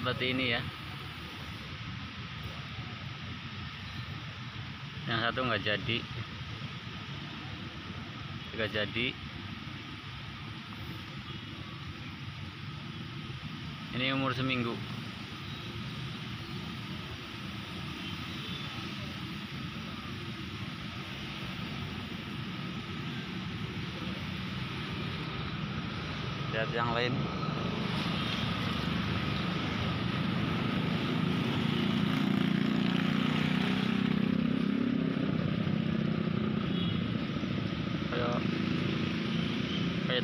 seperti ini ya. Yang satu nggak jadi. Nggak jadi. Ini umur seminggu. Lihat yang lain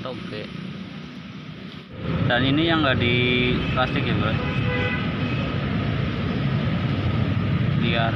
toge. Dan ini yang enggak di plastik ya bro? Liar